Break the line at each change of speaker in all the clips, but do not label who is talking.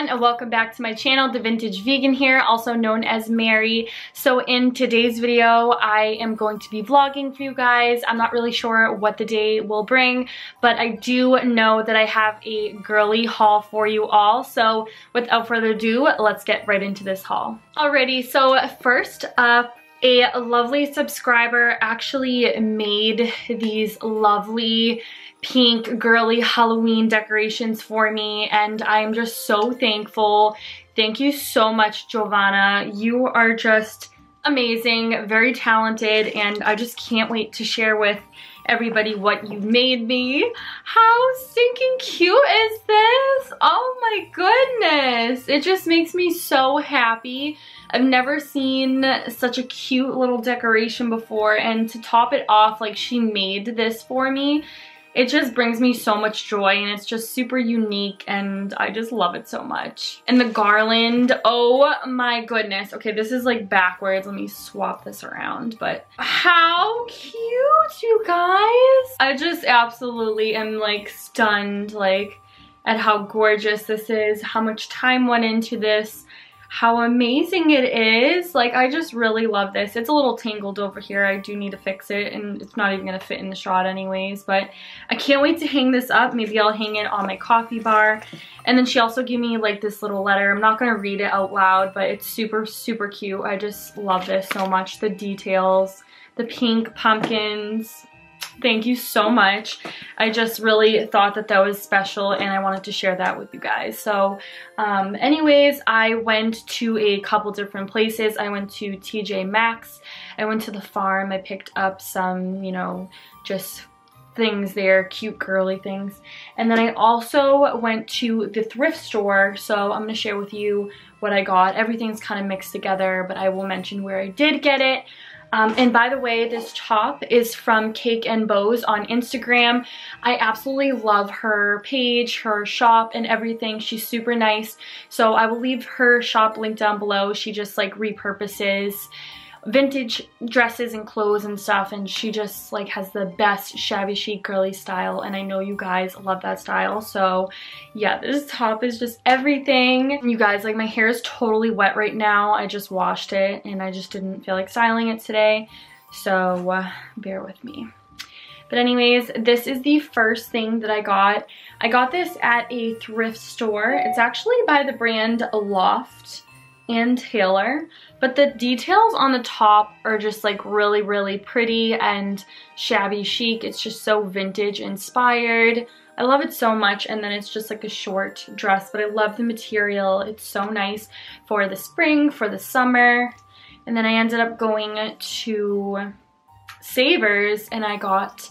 everyone and welcome back to my channel, The Vintage Vegan here, also known as Mary. So in today's video, I am going to be vlogging for you guys. I'm not really sure what the day will bring, but I do know that I have a girly haul for you all. So without further ado, let's get right into this haul. Alrighty, so first up, a lovely subscriber actually made these lovely pink girly Halloween decorations for me and I'm just so thankful. Thank you so much, Giovanna. You are just amazing, very talented, and I just can't wait to share with everybody what you made me. How stinking cute is this? Oh my goodness. It just makes me so happy. I've never seen such a cute little decoration before and to top it off, like she made this for me it just brings me so much joy and it's just super unique and I just love it so much. And the garland, oh my goodness. Okay, this is like backwards. Let me swap this around, but how cute, you guys. I just absolutely am like stunned like at how gorgeous this is, how much time went into this how amazing it is. Like, I just really love this. It's a little tangled over here. I do need to fix it, and it's not even going to fit in the shot anyways. But I can't wait to hang this up. Maybe I'll hang it on my coffee bar. And then she also gave me, like, this little letter. I'm not going to read it out loud, but it's super, super cute. I just love this so much. The details, the pink pumpkins, thank you so much. I just really thought that that was special and I wanted to share that with you guys. So um, anyways, I went to a couple different places. I went to TJ Maxx. I went to the farm. I picked up some, you know, just things there, cute girly things. And then I also went to the thrift store, so I'm going to share with you what I got. Everything's kind of mixed together, but I will mention where I did get it. Um, and by the way, this top is from Cake and Bows on Instagram. I absolutely love her page, her shop, and everything. She's super nice. So I will leave her shop link down below. She just like repurposes vintage dresses and clothes and stuff and she just like has the best shabby chic girly style and I know you guys love that style so yeah this top is just everything you guys like my hair is totally wet right now I just washed it and I just didn't feel like styling it today so uh, bear with me but anyways, this is the first thing that I got. I got this at a thrift store. It's actually by the brand Loft Ann Taylor. But the details on the top are just like really, really pretty and shabby chic. It's just so vintage inspired. I love it so much and then it's just like a short dress but I love the material. It's so nice for the spring, for the summer. And then I ended up going to Savers and I got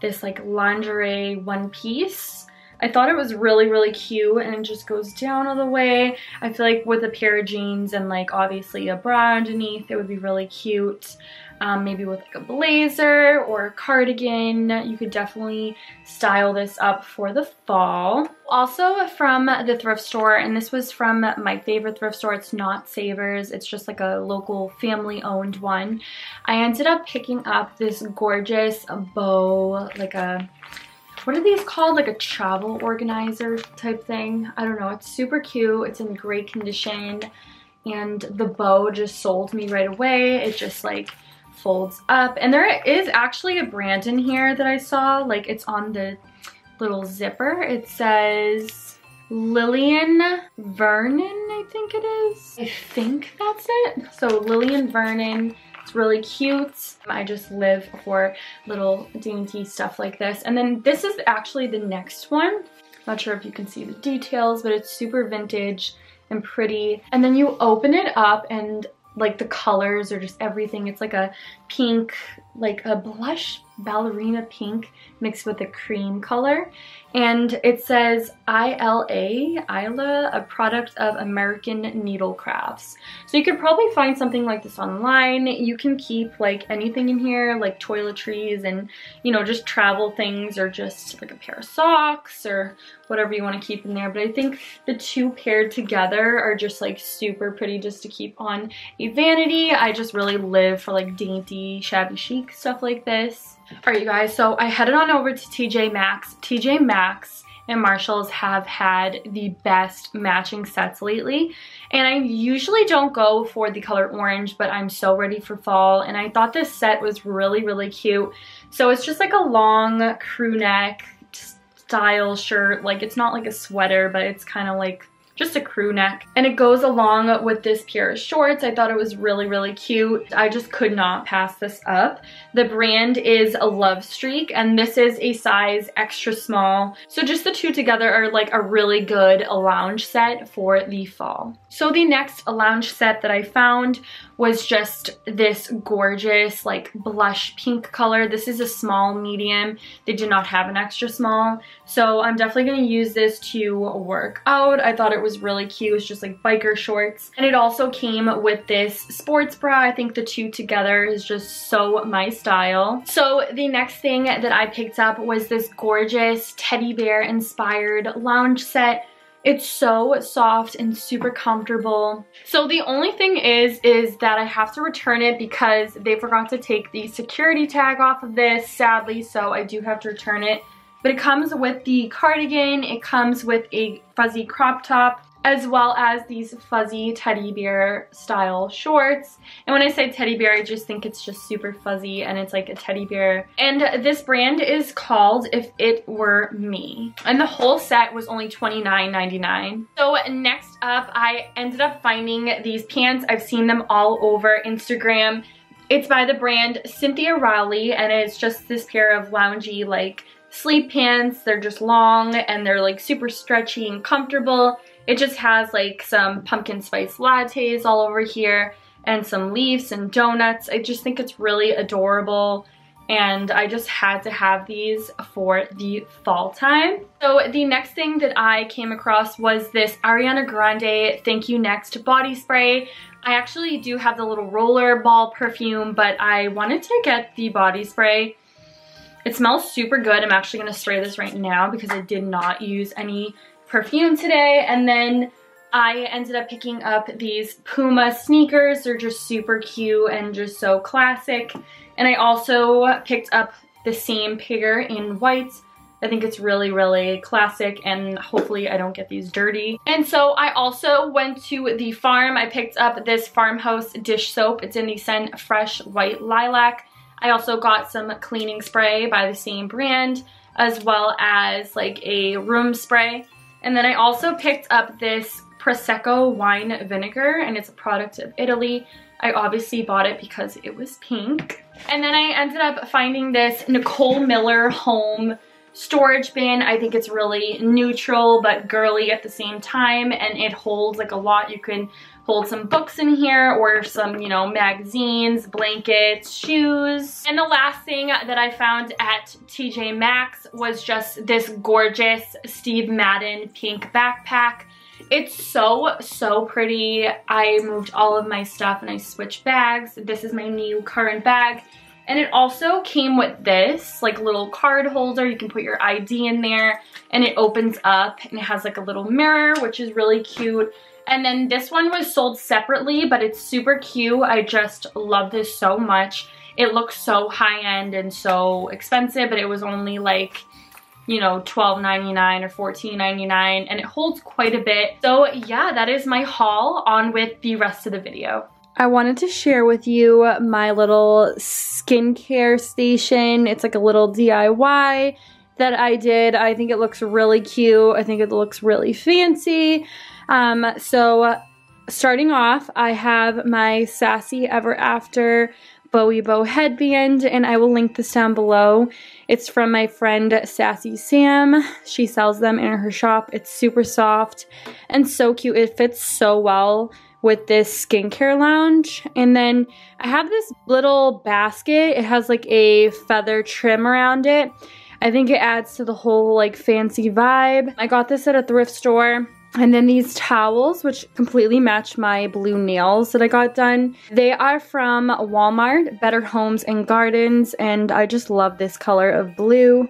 this like lingerie one piece I thought it was really, really cute and it just goes down all the way. I feel like with a pair of jeans and like obviously a bra underneath, it would be really cute. Um, maybe with like a blazer or a cardigan. You could definitely style this up for the fall. Also from the thrift store, and this was from my favorite thrift store, it's not Savers, it's just like a local family owned one. I ended up picking up this gorgeous bow, like a what are these called? Like a travel organizer type thing. I don't know. It's super cute. It's in great condition. And the bow just sold me right away. It just like folds up. And there is actually a brand in here that I saw. Like it's on the little zipper. It says Lillian Vernon, I think it is. I think that's it. So Lillian Vernon it's really cute. Um, I just live for little dainty stuff like this. And then this is actually the next one. Not sure if you can see the details, but it's super vintage and pretty. And then you open it up and like the colors or just everything. It's like a pink, like a blush ballerina pink mixed with a cream color. And it says ILA, Isla, a product of American Needle Crafts. So you could probably find something like this online. You can keep like anything in here, like toiletries and, you know, just travel things or just like a pair of socks or whatever you want to keep in there. But I think the two paired together are just like super pretty just to keep on a vanity. I just really live for like dainty, shabby chic stuff like this. All right, you guys, so I headed on over to TJ Maxx. TJ Maxx and Marshalls have had the best matching sets lately. And I usually don't go for the color orange, but I'm so ready for fall. And I thought this set was really, really cute. So it's just like a long crew neck style shirt. Like it's not like a sweater, but it's kind of like just a crew neck. And it goes along with this pair of shorts. I thought it was really, really cute. I just could not pass this up. The brand is a Love Streak, and this is a size extra small. So just the two together are like a really good lounge set for the fall. So the next lounge set that I found was just this gorgeous like blush pink color. This is a small medium. They did not have an extra small. So I'm definitely going to use this to work out. I thought it was really cute. It's just like biker shorts. And it also came with this sports bra. I think the two together is just so my style. So the next thing that I picked up was this gorgeous teddy bear inspired lounge set. It's so soft and super comfortable. So the only thing is, is that I have to return it because they forgot to take the security tag off of this, sadly, so I do have to return it. But it comes with the cardigan, it comes with a fuzzy crop top, as well as these fuzzy teddy bear style shorts. And when I say teddy bear, I just think it's just super fuzzy and it's like a teddy bear. And this brand is called If It Were Me. And the whole set was only $29.99. So next up, I ended up finding these pants. I've seen them all over Instagram. It's by the brand Cynthia Rowley and it's just this pair of loungy like sleep pants. They're just long and they're like super stretchy and comfortable. It just has like some pumpkin spice lattes all over here and some leaves and donuts. I just think it's really adorable and I just had to have these for the fall time. So the next thing that I came across was this Ariana Grande Thank You Next body spray. I actually do have the little roller ball perfume, but I wanted to get the body spray. It smells super good. I'm actually going to spray this right now because I did not use any perfume today. And then I ended up picking up these Puma sneakers. They're just super cute and just so classic. And I also picked up the same pair in white. I think it's really, really classic and hopefully I don't get these dirty. And so I also went to the farm. I picked up this farmhouse dish soap. It's in the scent Fresh White Lilac. I also got some cleaning spray by the same brand as well as like a room spray. And then I also picked up this Prosecco wine vinegar and it's a product of Italy. I obviously bought it because it was pink. And then I ended up finding this Nicole Miller Home storage bin. I think it's really neutral but girly at the same time and it holds like a lot. You can hold some books in here or some, you know, magazines, blankets, shoes. And the last thing that I found at TJ Maxx was just this gorgeous Steve Madden pink backpack. It's so, so pretty. I moved all of my stuff and I switched bags. This is my new current bag. And it also came with this like little card holder. You can put your ID in there and it opens up and it has like a little mirror, which is really cute. And then this one was sold separately, but it's super cute. I just love this so much. It looks so high-end and so expensive, but it was only like, you know, $12.99 or $14.99, and it holds quite a bit. So yeah, that is my haul on with the rest of the video. I wanted to share with you my little skincare station. It's like a little DIY that I did. I think it looks really cute. I think it looks really fancy. Um, so starting off, I have my Sassy Ever After Bowie Bow headband, and I will link this down below. It's from my friend Sassy Sam. She sells them in her shop. It's super soft and so cute. It fits so well with this skincare lounge. And then I have this little basket. It has like a feather trim around it. I think it adds to the whole like fancy vibe. I got this at a thrift store. And then these towels, which completely match my blue nails that I got done. They are from Walmart, Better Homes and Gardens, and I just love this color of blue.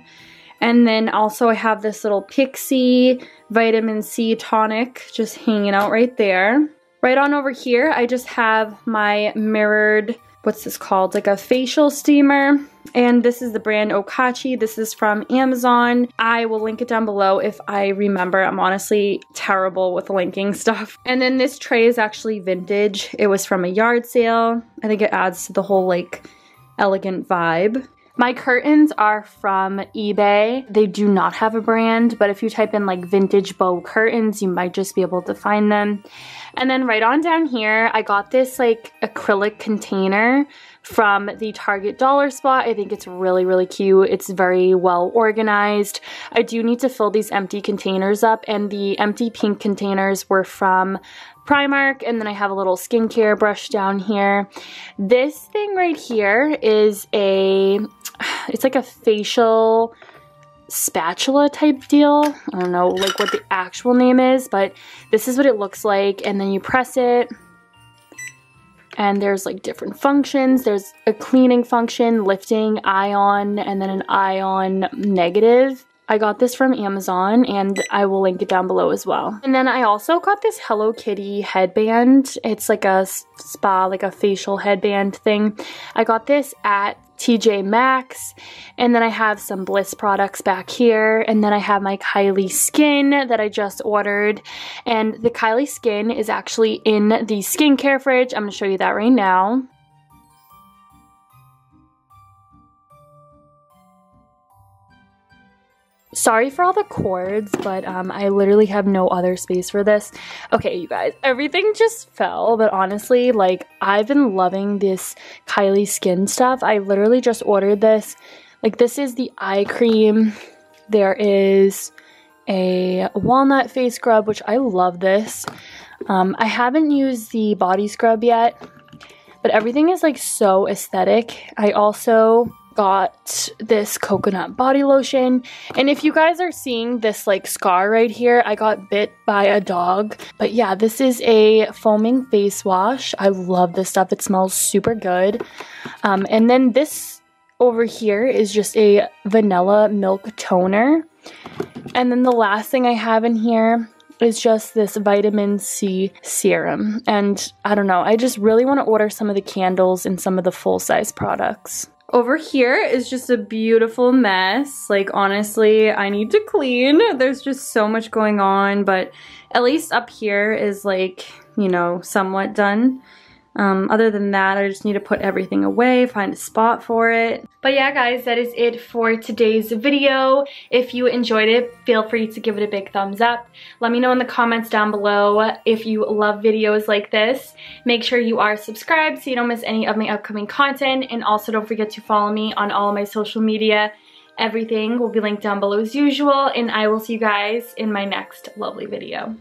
And then also I have this little Pixi vitamin C tonic just hanging out right there. Right on over here, I just have my mirrored what's this called? Like a facial steamer. And this is the brand Okachi. This is from Amazon. I will link it down below if I remember. I'm honestly terrible with linking stuff. And then this tray is actually vintage. It was from a yard sale. I think it adds to the whole like elegant vibe. My curtains are from eBay. They do not have a brand, but if you type in like vintage bow curtains, you might just be able to find them. And then right on down here, I got this like acrylic container from the Target dollar spot. I think it's really, really cute. It's very well organized. I do need to fill these empty containers up and the empty pink containers were from Primark and then I have a little skincare brush down here. This thing right here is a it's like a facial spatula type deal. I don't know like what the actual name is, but this is what it looks like. And then you press it and there's like different functions. There's a cleaning function, lifting, ion, and then an ion negative. I got this from Amazon and I will link it down below as well. And then I also got this Hello Kitty headband. It's like a spa, like a facial headband thing. I got this at TJ Maxx, and then I have some Bliss products back here, and then I have my Kylie Skin that I just ordered, and the Kylie Skin is actually in the skincare fridge. I'm going to show you that right now. Sorry for all the cords, but um, I literally have no other space for this. Okay, you guys, everything just fell, but honestly, like, I've been loving this Kylie Skin stuff. I literally just ordered this. Like, this is the eye cream. There is a walnut face scrub, which I love this. Um, I haven't used the body scrub yet, but everything is, like, so aesthetic. I also got this coconut body lotion. And if you guys are seeing this like scar right here, I got bit by a dog. But yeah, this is a foaming face wash. I love this stuff. It smells super good. Um, and then this over here is just a vanilla milk toner. And then the last thing I have in here is just this vitamin C serum. And I don't know, I just really want to order some of the candles and some of the full-size products. Over here is just a beautiful mess. Like, honestly, I need to clean. There's just so much going on, but at least up here is like, you know, somewhat done. Um, other than that, I just need to put everything away, find a spot for it. But yeah, guys, that is it for today's video. If you enjoyed it, feel free to give it a big thumbs up. Let me know in the comments down below if you love videos like this. Make sure you are subscribed so you don't miss any of my upcoming content. And also don't forget to follow me on all my social media. Everything will be linked down below as usual. And I will see you guys in my next lovely video.